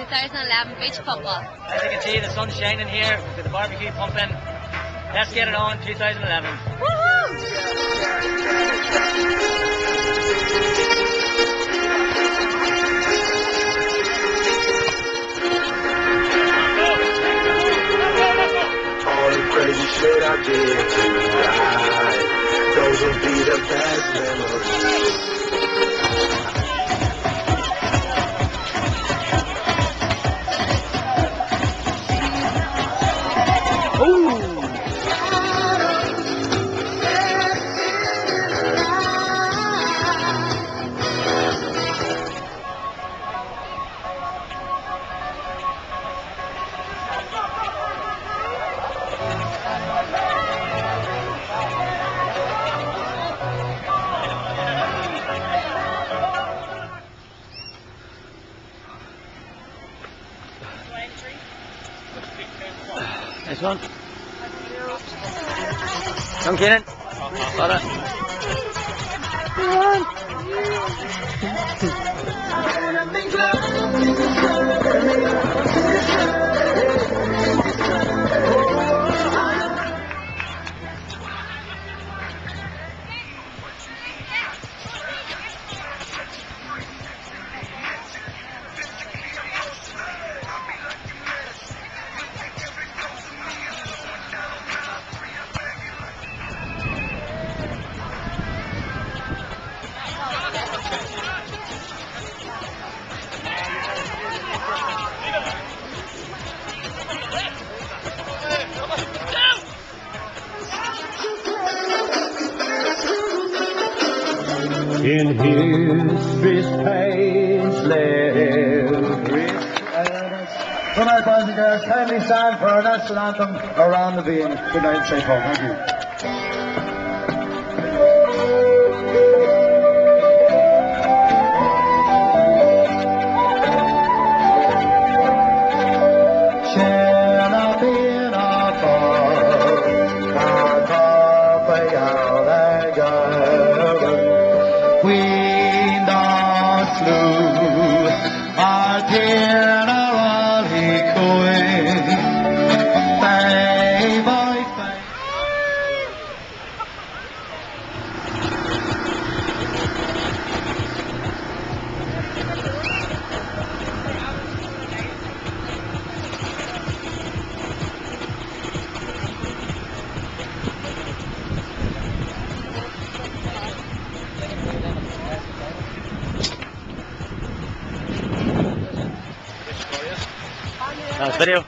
2011 beach football. As you can see, the sun's shining here. We've got the barbecue pumping. Let's get it on 2011. All the crazy shit I did tonight. Those will be the best memories. Nice one. Come, Keenan. Got it. In history's page left. Tonight, boys and girls, kindly stand for our national anthem around the beam. Good night, St. Paul. Thank you. Dot flew, our Não, valeu.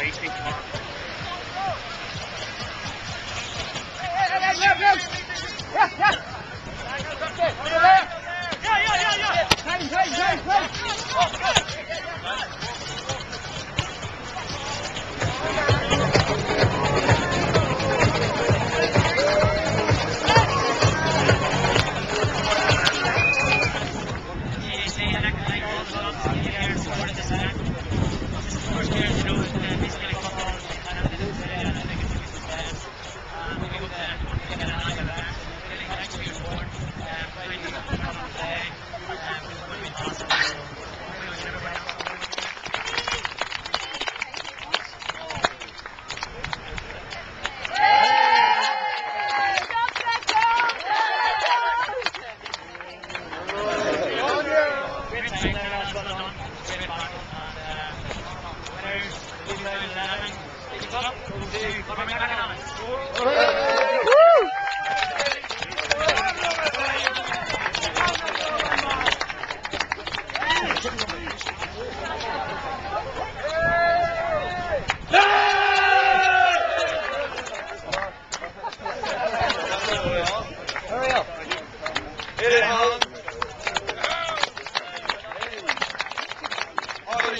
Yes, yes, yes. Thank you.